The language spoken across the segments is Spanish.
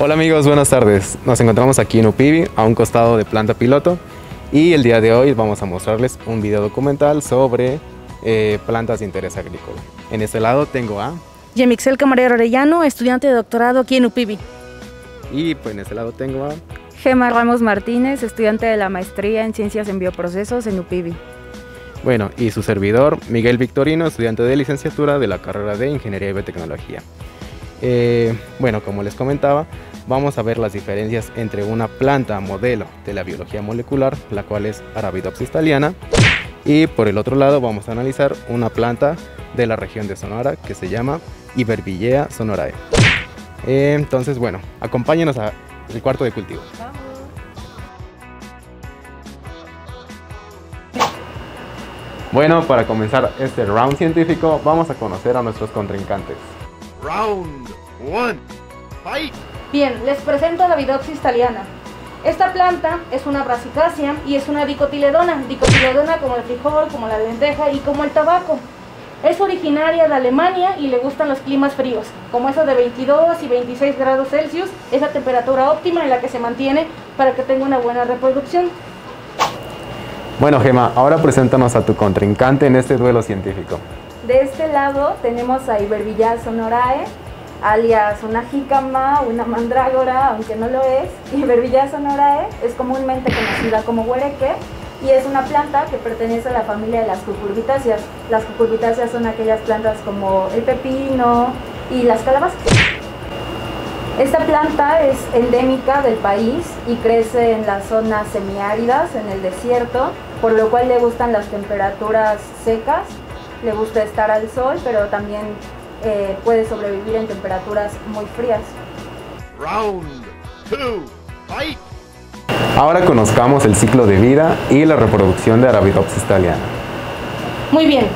Hola amigos, buenas tardes. Nos encontramos aquí en Upibi, a un costado de planta piloto. Y el día de hoy vamos a mostrarles un video documental sobre eh, plantas de interés agrícola. En este lado tengo a... Yemixel Camarero Arellano, estudiante de doctorado aquí en UPIBI. Y pues en este lado tengo a... Gema Ramos Martínez, estudiante de la maestría en Ciencias en Bioprocesos en UPIBI. Bueno, y su servidor, Miguel Victorino, estudiante de licenciatura de la carrera de Ingeniería y Biotecnología. Eh, bueno, como les comentaba, vamos a ver las diferencias entre una planta modelo de la biología molecular, la cual es Arabidopsis thaliana, y por el otro lado vamos a analizar una planta de la región de Sonora que se llama Iberbillea sonorae. Eh, entonces, bueno, acompáñenos al cuarto de cultivo. Bueno, para comenzar este round científico, vamos a conocer a nuestros contrincantes. Round 1. Fight. Bien, les presento la Vidopsis thaliana. Esta planta es una brassicacia y es una dicotiledona, dicotiledona como el frijol, como la lenteja y como el tabaco. Es originaria de Alemania y le gustan los climas fríos, como eso de 22 y 26 grados Celsius, es la temperatura óptima en la que se mantiene para que tenga una buena reproducción. Bueno, Gema, ahora preséntanos a tu contrincante en este duelo científico. De este lado tenemos a Iberbillea sonorae, alias una jícama, una mandrágora, aunque no lo es. Iberbillea sonorae es comúnmente conocida como huereque y es una planta que pertenece a la familia de las cucurbitáceas. Las cucurbitáceas son aquellas plantas como el pepino y las calabazas. Esta planta es endémica del país y crece en las zonas semiáridas, en el desierto, por lo cual le gustan las temperaturas secas, le gusta estar al sol, pero también eh, puede sobrevivir en temperaturas muy frías. Round 2. Fight. Ahora conozcamos el ciclo de vida y la reproducción de Arabidopsis thaliana. Muy bien,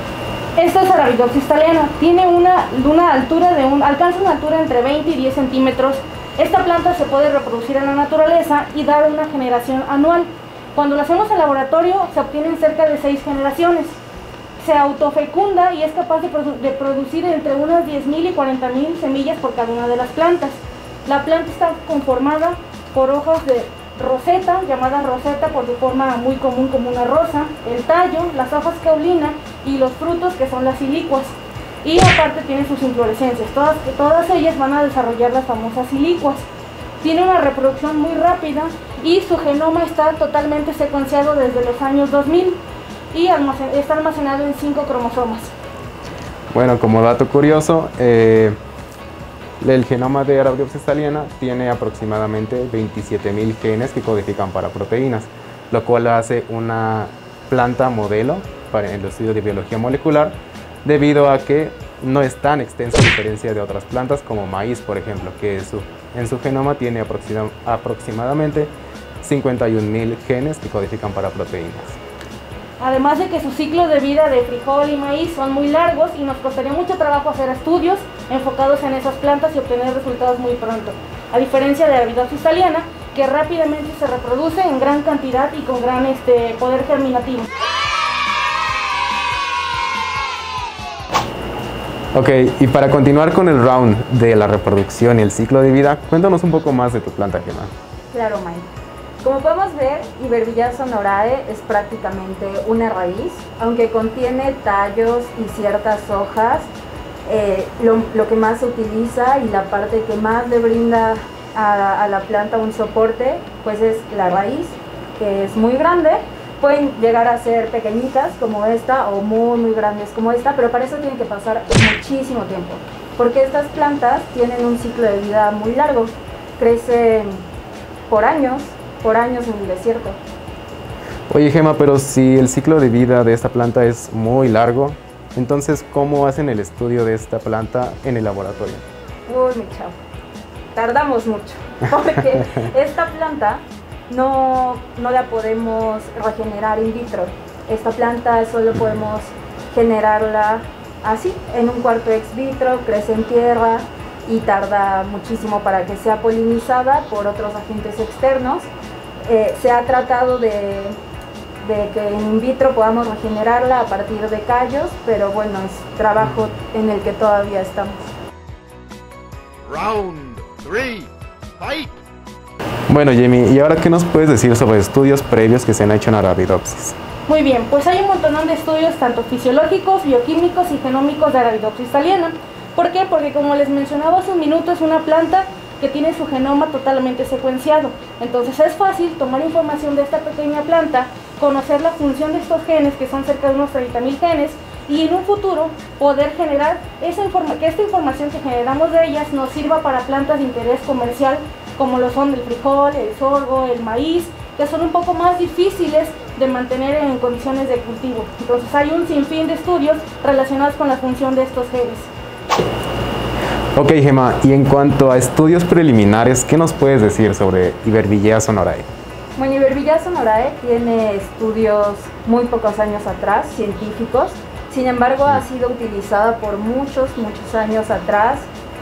esta es Arabidopsis thaliana. Tiene una, una altura de un, alcanza una altura entre 20 y 10 centímetros. Esta planta se puede reproducir en la naturaleza y dar una generación anual. Cuando lo hacemos en laboratorio se obtienen cerca de 6 generaciones. Se autofecunda y es capaz de, produ- de producir entre unas 10.000 y 40.000 semillas por cada una de las plantas. La planta está conformada por hojas de roseta, llamadas roseta por su forma muy común como una rosa, el tallo, las hojas caulina y los frutos que son las silicuas. Y aparte tiene sus inflorescencias, todas, todas ellas van a desarrollar las famosas silicuas. Tiene una reproducción muy rápida y su genoma está totalmente secuenciado desde los años 2000 y está almacenado en 5 cromosomas. Bueno, como dato curioso, eh, el genoma de Arabidopsis thaliana tiene aproximadamente 27.000 genes que codifican para proteínas, lo cual hace una planta modelo para el estudio de biología molecular, debido a que no es tan extensa a diferencia de otras plantas como maíz, por ejemplo, que en su, en su genoma tiene aproxima- aproximadamente 51.000 genes que codifican para proteínas. Además de que su ciclo de vida de frijol y maíz son muy largos y nos costaría mucho trabajo hacer estudios enfocados en esas plantas y obtener resultados muy pronto. A diferencia de la Arabidopsis thaliana, que rápidamente se reproduce en gran cantidad y con gran este, poder germinativo. Ok, y para continuar con el round de la reproducción y el ciclo de vida, cuéntanos un poco más de tu planta, Gemma. Claro, Mike. Como podemos ver, Iberbillea sonorae es prácticamente una raíz, aunque contiene tallos y ciertas hojas. eh, lo, lo que más se utiliza y la parte que más le brinda a, a la planta un soporte, pues es la raíz, que es muy grande. Pueden llegar a ser pequeñitas como esta o muy muy grandes como esta, pero para eso tienen que pasar muchísimo tiempo, porque estas plantas tienen un ciclo de vida muy largo, crecen por años, por años en el desierto. Oye, Gemma, pero si el ciclo de vida de esta planta es muy largo, entonces, ¿cómo hacen el estudio de esta planta en el laboratorio? Uy, mi chavo, tardamos mucho, porque esta planta no, no la podemos regenerar in vitro. Esta planta solo podemos generarla así, en un cuarto ex vitro, crece en tierra y tarda muchísimo para que sea polinizada por otros agentes externos. Eh, se ha tratado de, de que en in vitro podamos regenerarla a partir de callos, pero bueno, es trabajo en el que todavía estamos. Round 3. Fight! Bueno, Jamie, ¿y ahora qué nos puedes decir sobre estudios previos que se han hecho en Arabidopsis? Muy bien, pues hay un montón de estudios tanto fisiológicos, bioquímicos y genómicos de Arabidopsis thaliana. ¿Por qué? Porque como les mencionaba hace un minuto, es una planta que tiene su genoma totalmente secuenciado. Entonces es fácil tomar información de esta pequeña planta, conocer la función de estos genes, que son cerca de unos 30.000 genes, y en un futuro poder generar esa que esta información que generamos de ellas nos sirva para plantas de interés comercial como lo son el frijol, el sorgo, el maíz, que son un poco más difíciles de mantener en condiciones de cultivo. Entonces hay un sinfín de estudios relacionados con la función de estos genes. Ok, Gemma, y en cuanto a estudios preliminares, ¿qué nos puedes decir sobre Ibervillea sonorae? Bueno, Ibervillea sonorae tiene estudios muy pocos años atrás, científicos. Sin embargo, ha sido utilizada por muchos, muchos años atrás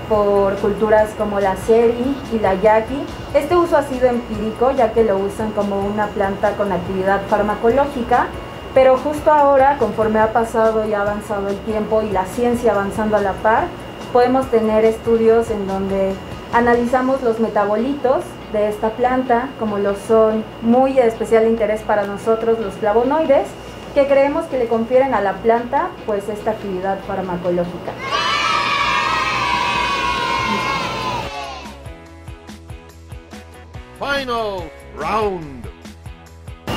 por culturas como la Seri y la Yaqui. Este uso ha sido empírico, ya que lo usan como una planta con actividad farmacológica, pero justo ahora, conforme ha pasado y ha avanzado el tiempo y la ciencia avanzando a la par, podemos tener estudios en donde analizamos los metabolitos de esta planta, como lo son muy de especial interés para nosotros los flavonoides, que creemos que le confieren a la planta pues esta actividad farmacológica. Final round.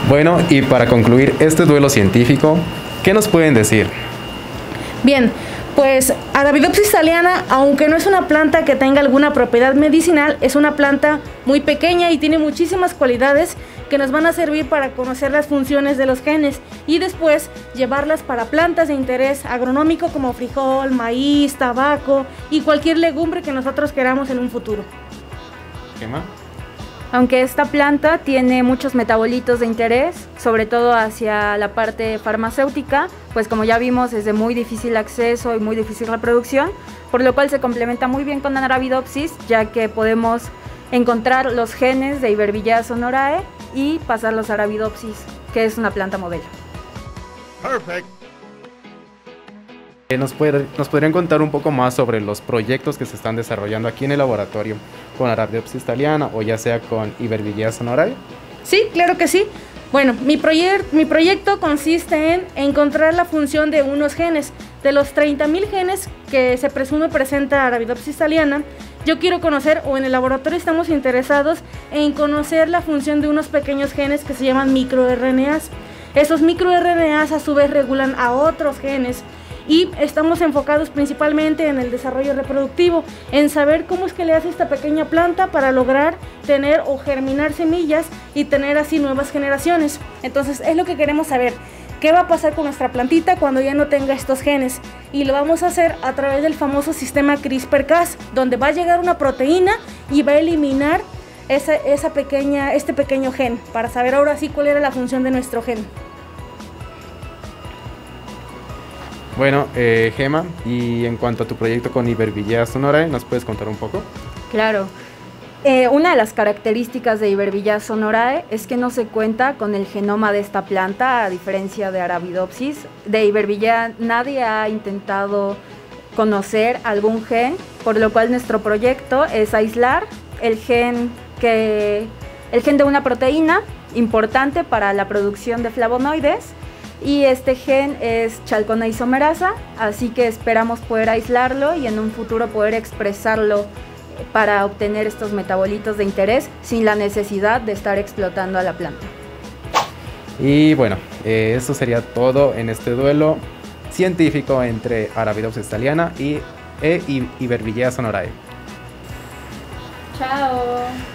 Bueno, y para concluir este duelo científico, ¿qué nos pueden decir? Bien, pues Arabidopsis thaliana, aunque no es una planta que tenga alguna propiedad medicinal, es una planta muy pequeña y tiene muchísimas cualidades que nos van a servir para conocer las funciones de los genes y después llevarlas para plantas de interés agronómico como frijol, maíz, tabaco y cualquier legumbre que nosotros queramos en un futuro. Gemma. Aunque esta planta tiene muchos metabolitos de interés, sobre todo hacia la parte farmacéutica, pues como ya vimos es de muy difícil acceso y muy difícil reproducción, por lo cual se complementa muy bien con Arabidopsis, ya que podemos encontrar los genes de Iberbillea sonorae y pasarlos a Arabidopsis, que es una planta modelo. Perfect. Eh, ¿Nos, puede- ¿Nos podrían contar un poco más sobre los proyectos que se están desarrollando aquí en el laboratorio con Arabidopsis thaliana o ya sea con Ibervillea sonorae? Sí, claro que sí. Bueno, mi proyecto consiste en encontrar la función de unos genes. De los 30.000 genes que se presume presenta Arabidopsis thaliana, yo quiero conocer, o en el laboratorio estamos interesados en conocer la función de unos pequeños genes que se llaman microRNAs. Esos microRNAs a su vez regulan a otros genes y estamos enfocados principalmente en el desarrollo reproductivo, en saber cómo es que le hace esta pequeña planta para lograr tener o germinar semillas y tener así nuevas generaciones. Entonces es lo que queremos saber. ¿Qué va a pasar con nuestra plantita cuando ya no tenga estos genes? Y lo vamos a hacer a través del famoso sistema CRISPR-Cas, donde va a llegar una proteína y va a eliminar esa, pequeña, este pequeño gen, para saber ahora sí cuál era la función de nuestro gen. Bueno, eh, Gema, y en cuanto a tu proyecto con Ibervillea sonorae, ¿nos puedes contar un poco? Claro. Eh, una de las características de Iberbillea sonorae es que no se cuenta con el genoma de esta planta, a diferencia de Arabidopsis. De Iberbillea nadie ha intentado conocer algún gen, por lo cual nuestro proyecto es aislar el gen que el gen de una proteína importante para la producción de flavonoides y este gen es chalcona isomerasa, así que esperamos poder aislarlo y en un futuro poder expresarlo para obtener estos metabolitos de interés sin la necesidad de estar explotando a la planta. Y bueno, eh, eso sería todo en este duelo científico entre Arabidopsis thaliana y e Ibervillea sonorae. Chao.